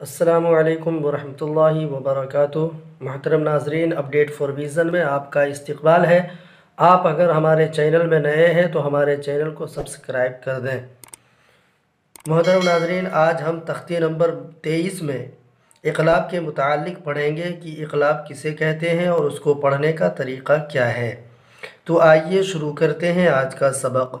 असलकम वरहमल वबरक महतरम नाजरीन, अपडेट फॉर विज़न में आपका इस्तकबाल है। आप अगर हमारे चैनल में नए हैं तो हमारे चैनल को सब्सक्राइब कर दें। महतरम नाजरीन, आज हम तख्ती नंबर तेईस में इकलाब के मुतल पढ़ेंगे कि इकलाब किसे कहते हैं और उसको पढ़ने का तरीक़ा क्या है। तो आइए शुरू करते हैं आज का सबक।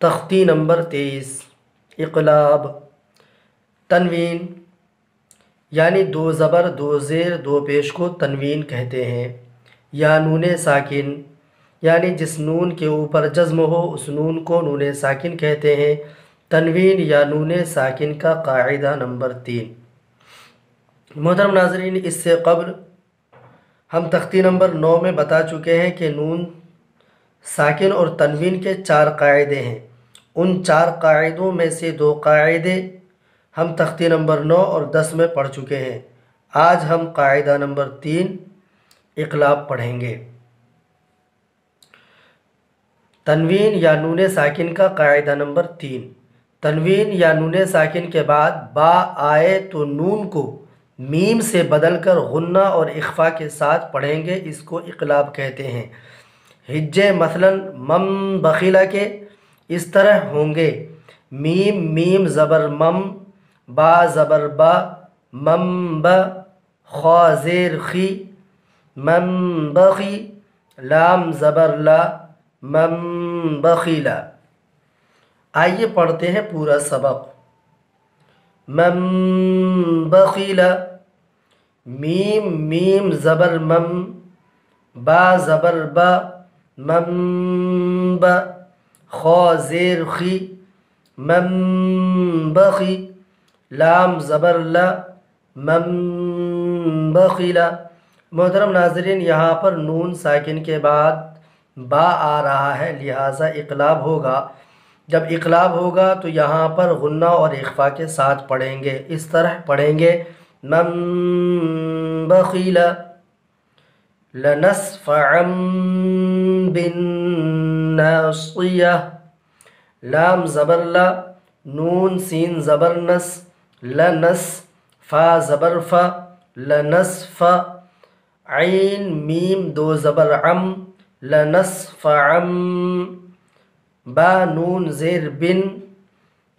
तख्ती नंबर तेईस इकलाब तनवीन यानी दो ज़बर दो ज़ेर दो पेश को तनवीन कहते हैं या नून साकिन यानी जिस नून के ऊपर जज्म हो उस नून को नून साकिन कहते हैं तनवीन या नून साकिन का कायदा नंबर तीन मोहतरम नाजरीन, इससे कबल हम तख्ती नंबर नौ में बता चुके हैं कि नून, साकिन और तनवीन के चार कायदे हैं। उन चार कायदों में से दो कायदे हम तख्ती नंबर नौ और दस में पढ़ चुके हैं। आज हम कायदा नंबर तीन इकलाब पढ़ेंगे। तनवीन या नून साकिन का कायदा नंबर तीन। तनवीन या नून साकिन के बाद बा आए तो नून को मीम से बदल कर गुन्ना और इख्फा के साथ पढ़ेंगे, इसको इकलाब कहते हैं। हिज्जे मसलन मम बखीला के इस तरह होंगे। मीम मीम ज़बर मम, बा ज़बर बा, मम ब ख़ेर खी, मम बखी, लाम ज़बर ला, मम बखीला। आइए पढ़ते हैं पूरा सबक। मम बखीला, मीम मीम, ज़बर, मम, बा, ज़बर, बा, मम, ब ख़ेर खी, मम, बखी, लाम, ज़बर, ला, मम, बखीला। मोहतरम नाजरीन, यहाँ पर नून साकिन के बाद बा आ रहा है, लिहाजा इकलाब होगा। जब इकलाब होगा तो यहाँ पर गुन्ना और इख्फा के साथ पढ़ेंगे। इस तरह पढ़ेंगे मम बखीला लनसफ़म लाम ज़बरला, नून सीन जबर ज़बरनस लनस फ़ा ज़बरफ़ा, लनसफ़ आइन मीम, दो ज़बर, अम लनसफ़म बा नून ज़ेर बिन,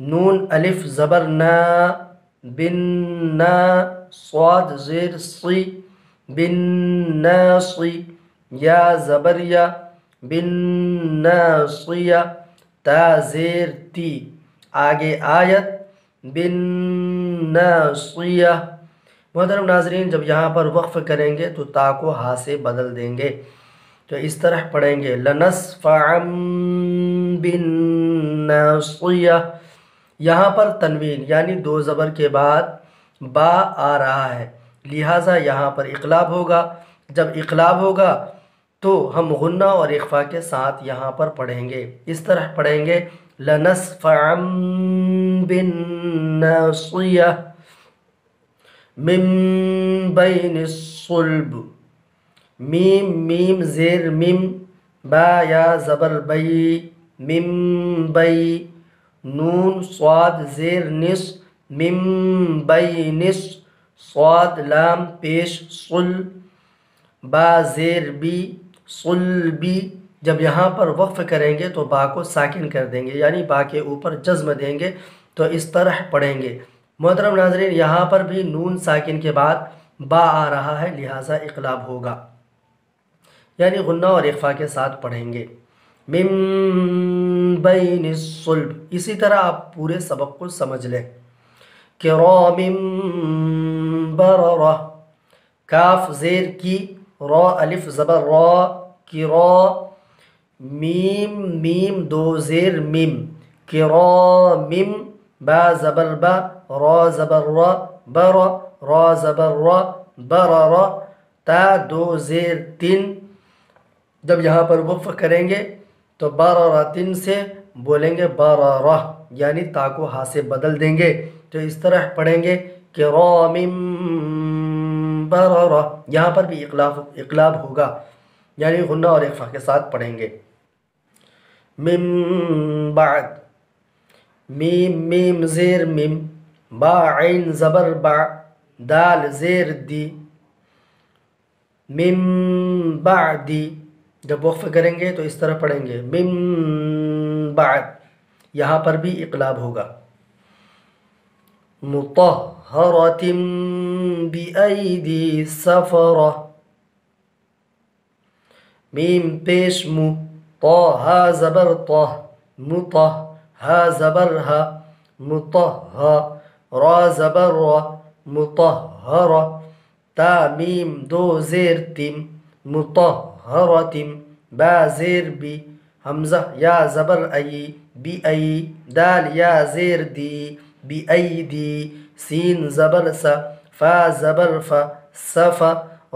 नून अलिफ ज़बर ना, बिन ना, स्वाद ज़ेर सी, बिन ना सी, या ज़बरिया बिन ना सिया ता ज़ेर ती। आगे आयत, बिन ना सिया मोहतरम नाजरीन, जब यहाँ पर वक्फ़ करेंगे तो ता को हा से बदल देंगे। तो इस तरह पढ़ेंगे लनस फ़ाम बिन यहाँ पर तनवीन, यानी दो ज़बर के बाद बा आ रहा है। लिहाजा यहाँ पर इकलाब होगा। जब इकलाब होगा तो हम गुन्ना और इख्फा के साथ यहाँ पर पढ़ेंगे। इस तरह पढ़ेंगे लनस बिन बिन सुल्ब। मीम मीम, ज़ेर, मिम, बा, या, ज़बर, बई। मिम बई नून स्वाद ज़ेर निस मिम बई निस, स्वाद लाम पेश सुल, बा ज़ेर बी, सुल बी। जब यहाँ पर वक्फ़ करेंगे तो बा को साकिन कर देंगे, यानी बा के ऊपर जज्म देंगे तो इस तरह पढ़ेंगे। मोहतरम नाजरीन, यहाँ पर भी नून साकिन के बाद बा आ रहा है, लिहाजा इकलाब होगा। यानी गुन्ना और इख्फा के साथ पढ़ेंगे। मिम बिन सुल्ब इसी तरह आप पूरे सबक को समझ लें। किरामिम बररा। काफ ज़ेर की रॉ अलिफ ज़बर रॉ की रॉ मीम मीम, दो ज़ेर, मीम। मिम किरामिम बा ज़बर, बा, रॉ ज़बर, रॉ, बर, रॉ ज़बर, रॉ, बर ता, दो ज़ेर, तीन। जब यहाँ पर वफ़ करेंगे तो बारह तीन से बोलेंगे बरह यानी ता को हा से बदल देंगे। तो इस तरह पढ़ेंगे कि रोमिम बरह यहाँ पर भी इकलाब इकलाब होगा। यानी गुन्ना और इकफ़ा के साथ पढ़ेंगे। मिम बाद, मीम मीम, ज़ेर, मिम बाइन ज़बर, बा, दाल, ज़ेर, दी, मिम बादी जब वक्फ करेंगे तो इस तरह पढ़ेंगे मिम बाद यहाँ पर भी इकलाब होगा। मुतहरतिम बिअयदी सफरा मीम पेश मु तो हा ज़बर तो मुत हा ज़बर हा मुत रा ज़बर रा मुतहर ता मीम दो ज़ेर तिम मुतहरतिम बा ज़ेर बी हमज़ा या ज़बर आई बी आई दाल या ज़ेर दी बी आई दी सीन ज़बर सा फा ज़बर फ़ा सफ़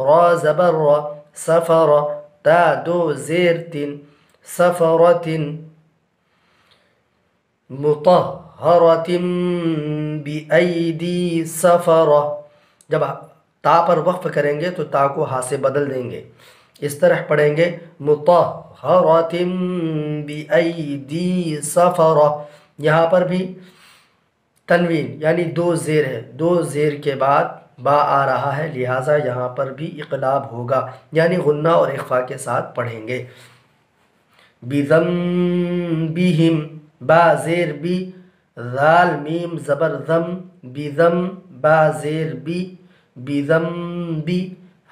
रा ज़बर रा सफ़र ता दो ज़ेर तिन सफ़रतिन मुतहरतिम बिअदी सफ़र जब ता पर वक्फ करेंगे तो ता को हा से बदल देंगे इस तरह पढ़ेंगे, मुतहरतिम बिअदी सफ़र। यहाँ पर भी तनवीन, यानी दो ज़ेर है। दो ज़ेर के बाद बा आ रहा है, लिहाजा यहाँ पर भी इकलाब होगा, यानी गुन्ना और इख्फा के साथ पढ़ेंगे। बिज़म बिहिम बा ज़ेर बी ज़ाल मीम ज़बर ज़म बिज़म, बा ज़ेर बी बिज़म बी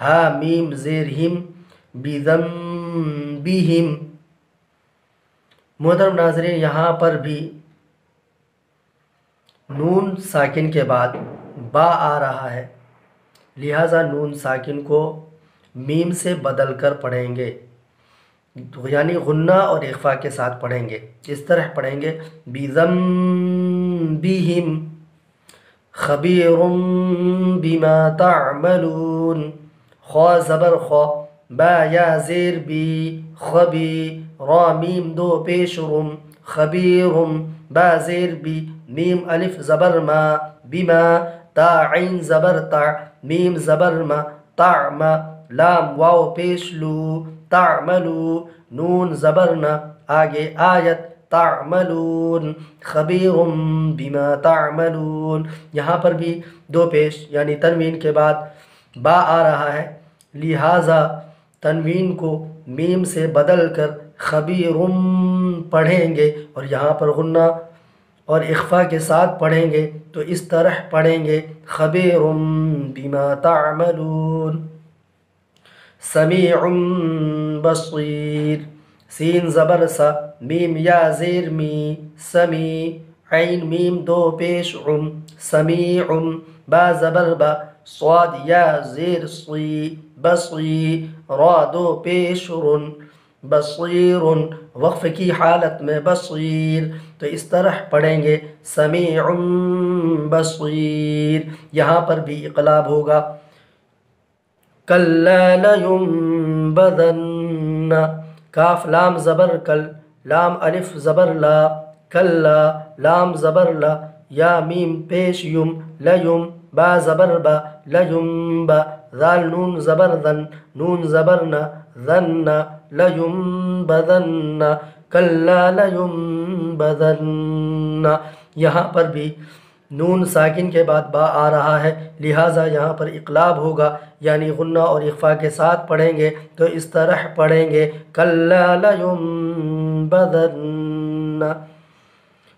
हा मीम ज़ेर हिम बिज़म बिहिम मोहतरम नाजरीन, यहाँ पर भी नून साकिन के बाद बा आ रहा है। लिहाजा नून साकिन को मीम से बदल कर पढ़ेंगे। यानी गुन्ना और इख्फा के साथ पढ़ेंगे। इस तरह पढ़ेंगे बिज़म बिहिम खबीर बिमा तमलून। ख ज़बर ख बा या ज़ेर बी खबी रा मीम दो पेश रुम खबीरुम बा ज़ेर बी, मीम अलिफ ज़बर मा, बिमा ता ज़बर ता, मीम ज़बर मा ता लाम वाओ पेश लू तामलू, नून ज़बरना आगे आयत, तामलून, खबीरुम, बिमा तामलून। यहाँ पर भी दो पेश, यानी तनवीन के बाद बा आ रहा है। लिहाजा तनवीन को मीम से बदल कर खबीरुम पढ़ेंगे और यहाँ पर गुन्ना और इख्फा के साथ पढ़ेंगे तो इस तरह पढ़ेंगे, खबीरुम बिमा समी बसीर सीन ज़बर सा, मीम या ज़ेर मी, समी, ऐन मीम दो पेश उम समी उम बा ज़बर बा स्वाद या ज़ेर सी, बसी रा दो पेश रुन बसीर वक्फ़ की हालत में बसीर। तो इस तरह पढ़ेंगे समी बसीर। यहाँ पर भी इकलाब होगा कल्लयुम्बदन्ना काफ, लाम, ज़बर, कल, लाम, अलिफ, ज़बर, ला, कल्ला, लाम, ज़बर, ला या मीम पेश युम लयुम, बा ज़बर बा लयुम, बा जाल नून ज़बर दन नून ज़बर न जन्ना लयुम बदन्ना, कल्ला लयुम बदन्ना। यहाँ पर भी नून साकिन के बाद बा आ रहा है, लिहाजा यहाँ पर इकलाब होगा, यानी गुन्ना और इख्फा के साथ पढ़ेंगे तो इस तरह पढ़ेंगे कल्लायुम बदन्ना।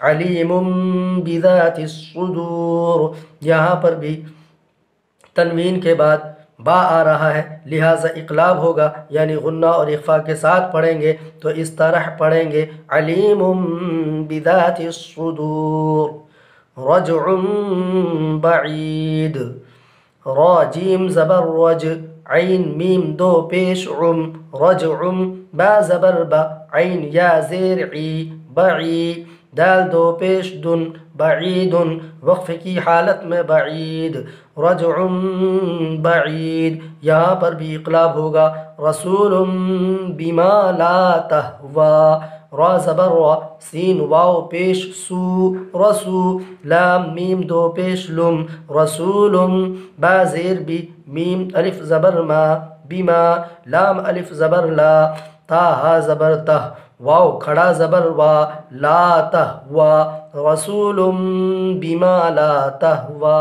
अलीम बिदातसूर यहाँ पर भी तनवीन के बाद बा आ रहा है। लिहाजा इकलाब होगा, यानी गन्ना और इफ़ा के साथ पढ़ेंगे तो इस तरह पढ़ेंगे अलीम बिदातसूर रज बद रजीम ज़बर रज आइन मीम दो पेश उम। रज उम बा ज़बर बा या जेर ई बी दाल दो पेश दुन बईदुन वक्फ की हालत में बईद। रजुम बईद, यहाँ पर भी इकलाब होगा। रसूल बिमा ला तहवा। रा सीन वाओ पेश सू, रसू। लाम, मीम, दो पेश लुम। रसूलुम, बाज़ेर बी मीम, अलिफ, ज़बर, मा, बीमा। लाम, अलिफ, ज़बर, ला। ता, हा, ज़बर, तह। वाओ खड़ा ज़बर वा ला तह वा रसूल बिमा ला तहवा।